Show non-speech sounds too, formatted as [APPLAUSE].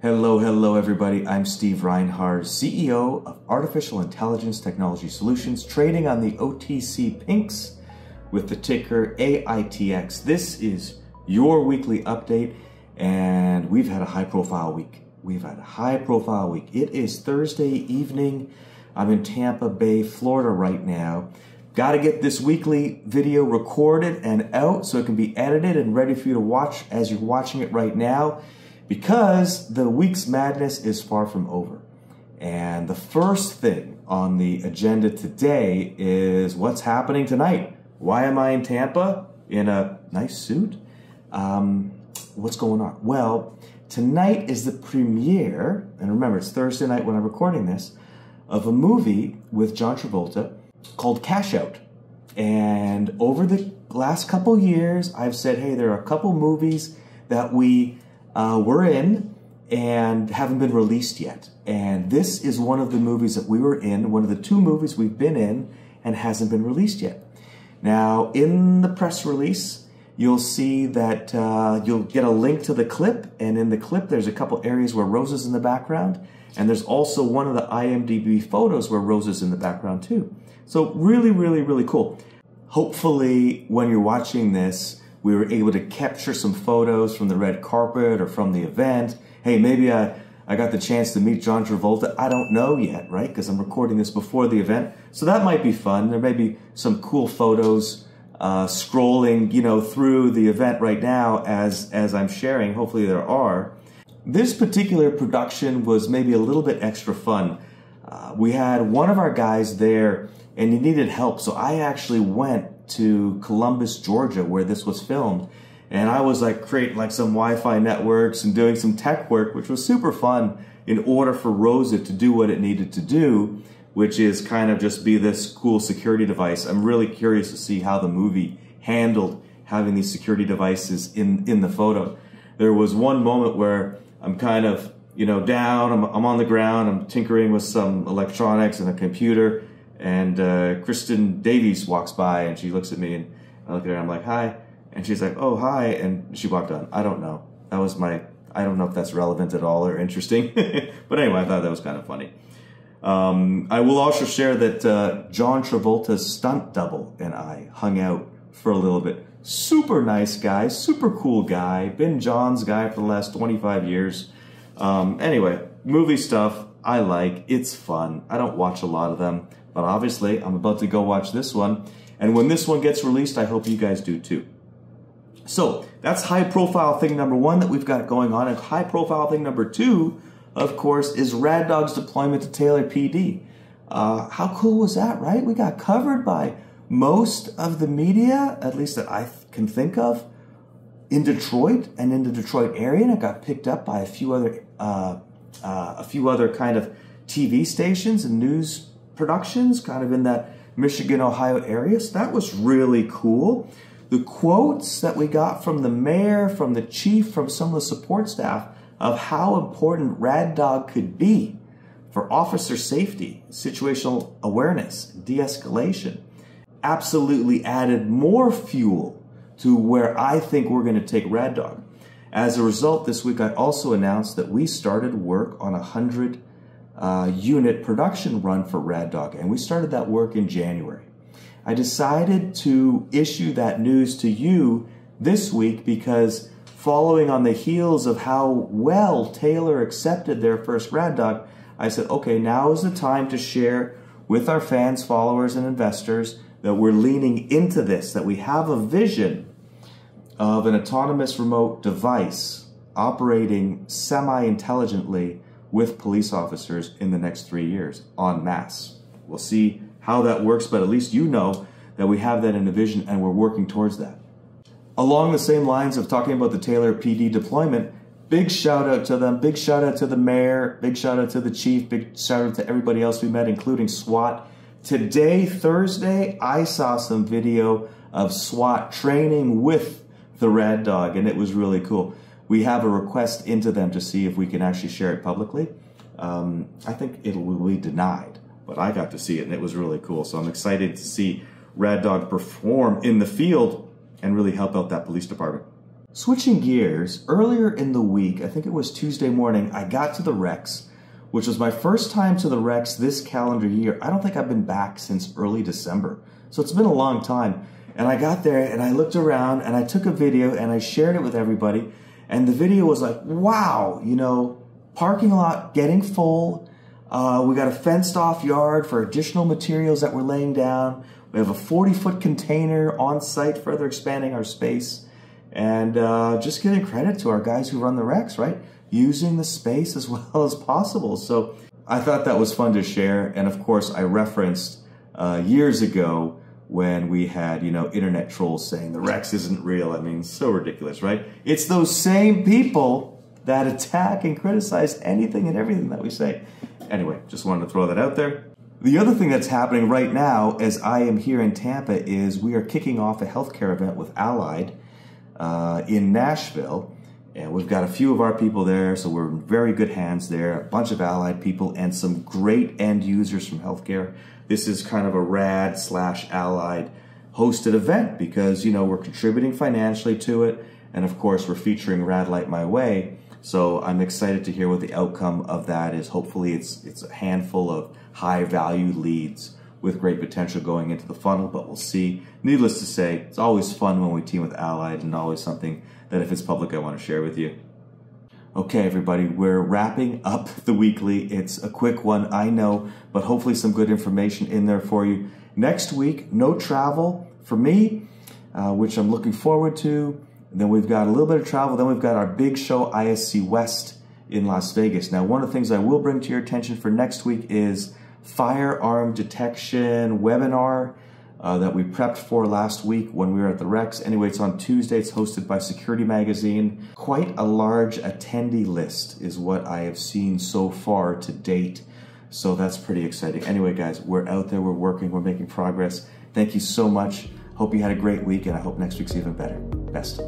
Hello, hello, everybody. I'm Steve Reinharz, CEO of Artificial Intelligence Technology Solutions, trading on the OTC Pinks with the ticker AITX. This is your weekly update, and we've had a high profile week. We've had a high profile week. It is Thursday evening. I'm in Tampa Bay, Florida right now. Got to get this weekly video recorded and out so it can be edited and ready for you to watch as you're watching it right now because the week's madness is far from over. And the first thing on the agenda today is what's happening tonight. Why am I in Tampa in a nice suit? Um, what's going on? Well, tonight is the premiere, and remember, it's Thursday night when I'm recording this, of a movie with John Travolta called Cash Out. And over the last couple years, I've said, hey, there are a couple movies that we uh, were in and haven't been released yet. And this is one of the movies that we were in, one of the two movies we've been in and hasn't been released yet. Now, in the press release, you'll see that uh, you'll get a link to the clip, and in the clip, there's a couple areas where Rosa is in the background, and there's also one of the IMDb photos where Rosa is in the background too. So really, really, really cool. Hopefully, when you're watching this, we were able to capture some photos from the red carpet or from the event. Hey, maybe I, I got the chance to meet John Travolta. I don't know yet, right? Because I'm recording this before the event. So that might be fun. There may be some cool photos uh, scrolling, you know, through the event right now as, as I'm sharing. Hopefully there are. This particular production was maybe a little bit extra fun. Uh, we had one of our guys there and he needed help. So I actually went to Columbus, Georgia, where this was filmed. And I was like creating like some Wi-Fi networks and doing some tech work, which was super fun in order for Rosa to do what it needed to do, which is kind of just be this cool security device. I'm really curious to see how the movie handled having these security devices in, in the photo. There was one moment where I'm kind of, you know, down, I'm, I'm on the ground, I'm tinkering with some electronics and a computer, and uh, Kristin Davis walks by and she looks at me and I look at her and I'm like, hi. And she's like, oh, hi. And she walked on. I don't know. That was my, I don't know if that's relevant at all or interesting. [LAUGHS] but anyway, I thought that was kind of funny. Um, I will also share that uh, John Travolta's stunt double and I hung out for a little bit. Super nice guy, super cool guy. Been John's guy for the last 25 years. Um, anyway, movie stuff I like. It's fun. I don't watch a lot of them. But obviously, I'm about to go watch this one. And when this one gets released, I hope you guys do too. So that's high profile thing number one that we've got going on. And high profile thing number two, of course, is Rad Dog's deployment to Taylor PD. Uh, how cool was that, right? We got covered by most of the media, at least that I can think of, in Detroit and in the Detroit area, and it got picked up by a few other, uh, uh, a few other kind of TV stations and news productions, kind of in that Michigan, Ohio area. So that was really cool. The quotes that we got from the mayor, from the chief, from some of the support staff of how important Rad Dog could be for officer safety, situational awareness, de-escalation, absolutely added more fuel to where I think we're going to take Rad Dog. As a result, this week I also announced that we started work on a 100 uh, unit production run for Rad Dog, and we started that work in January. I decided to issue that news to you this week because following on the heels of how well Taylor accepted their first Rad Dog, I said, okay, now is the time to share with our fans, followers, and investors that we're leaning into this, that we have a vision of an autonomous remote device operating semi-intelligently with police officers in the next three years en masse. We'll see how that works, but at least you know that we have that in the vision and we're working towards that. Along the same lines of talking about the Taylor PD deployment, big shout out to them, big shout out to the mayor, big shout out to the chief, big shout out to everybody else we met, including SWAT. Today, Thursday, I saw some video of SWAT training with the Rad Dog, and it was really cool we have a request into them to see if we can actually share it publicly. Um, I think it will be denied, but I got to see it and it was really cool. So I'm excited to see Rad Dog perform in the field and really help out that police department. switching gears, earlier in the week, I think it was Tuesday morning, I got to the Rex, which was my first time to the Rex this calendar year. I don't think I've been back since early December. So it's been a long time. And I got there and I looked around and I took a video and I shared it with everybody. And the video was like, wow, you know, parking lot getting full. Uh, we got a fenced off yard for additional materials that we're laying down. We have a 40 foot container on site, further expanding our space. And uh, just giving credit to our guys who run the Rex, right? Using the space as [LAUGHS] well as possible. So I thought that was fun to share. And of course, I referenced uh, years ago when we had, you know, internet trolls saying the Rex isn't real. I mean, so ridiculous, right? It's those same people that attack and criticize anything and everything that we say. Anyway, just wanted to throw that out there. The other thing that's happening right now, as I am here in Tampa, is we are kicking off a healthcare event with Allied uh, in Nashville. And we've got a few of our people there, so we're in very good hands there. A bunch of allied people and some great end users from healthcare. This is kind of a rad slash allied hosted event because, you know, we're contributing financially to it. And of course, we're featuring Rad Light My Way. So I'm excited to hear what the outcome of that is. Hopefully, it's, it's a handful of high value leads with great potential going into the funnel, but we'll see. Needless to say, it's always fun when we team with Allied and always something that if it's public, I want to share with you. Okay, everybody, we're wrapping up [LAUGHS] the weekly. It's a quick one, I know, but hopefully some good information in there for you. Next week, no travel for me, uh, which I'm looking forward to. then we've got a little bit of travel. Then we've got our big show, ISC West in Las Vegas. Now, one of the things I will bring to your attention for next week is firearm detection webinar uh, that we prepped for last week when we were at the Rex. Anyway, it's on Tuesday. It's hosted by Security Magazine. Quite a large attendee list is what I have seen so far to date. So that's pretty exciting. Anyway, guys, we're out there, we're working, we're making progress. Thank you so much. Hope you had a great week, and I hope next week's even better. Best.